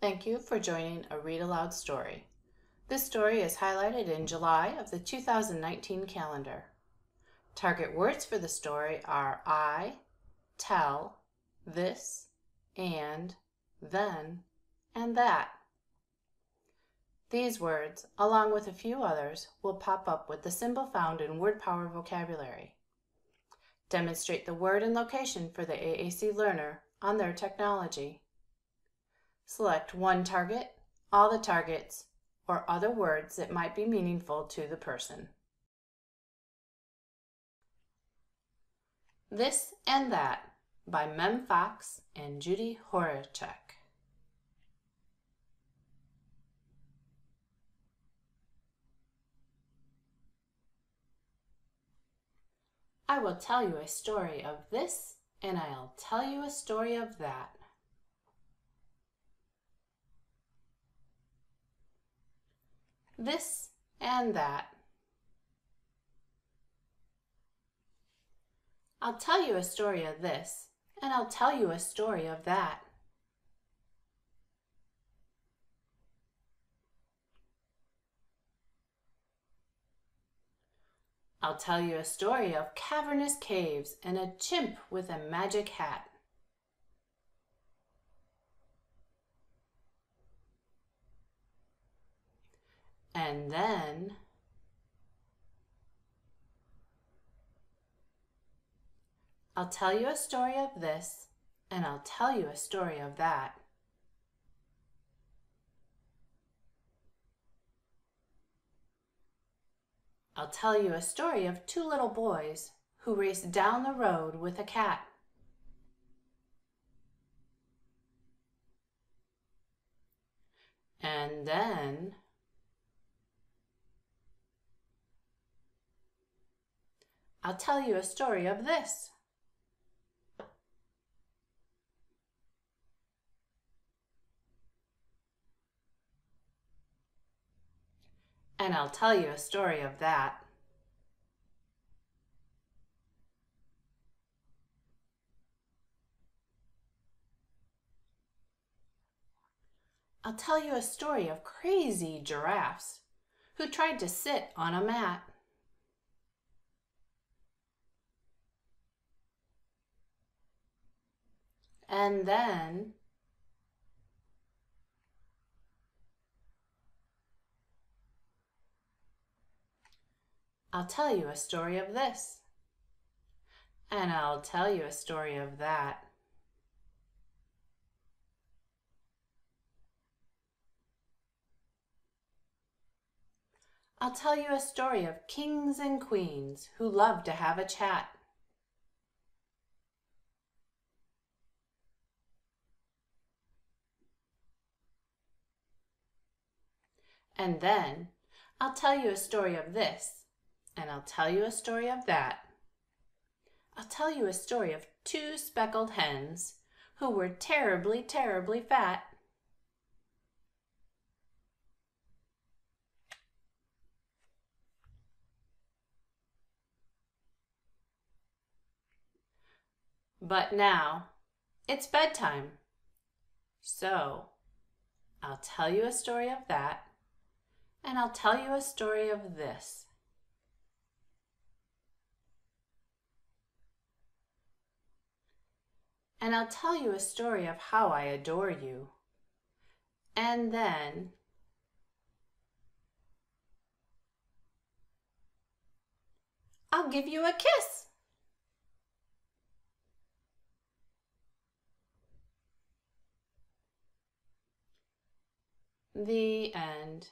Thank you for joining a Read Aloud story. This story is highlighted in July of the 2019 calendar. Target words for the story are I, tell, this, and, then, and that. These words, along with a few others, will pop up with the symbol found in Word Power vocabulary. Demonstrate the word and location for the AAC learner on their technology. Select one target, all the targets, or other words that might be meaningful to the person. This and That by Mem Fox and Judy Horacek. I will tell you a story of this, and I'll tell you a story of that. This and that. I'll tell you a story of this, and I'll tell you a story of that. I'll tell you a story of cavernous caves and a chimp with a magic hat. And then I'll tell you a story of this and I'll tell you a story of that. I'll tell you a story of two little boys who raced down the road with a cat. And then I'll tell you a story of this. and I'll tell you a story of that. I'll tell you a story of crazy giraffes who tried to sit on a mat. And then I'll tell you a story of this. And I'll tell you a story of that. I'll tell you a story of kings and queens who love to have a chat. And then I'll tell you a story of this and I'll tell you a story of that. I'll tell you a story of two speckled hens who were terribly, terribly fat. But now it's bedtime. So I'll tell you a story of that, and I'll tell you a story of this. and I'll tell you a story of how I adore you. And then I'll give you a kiss. The end.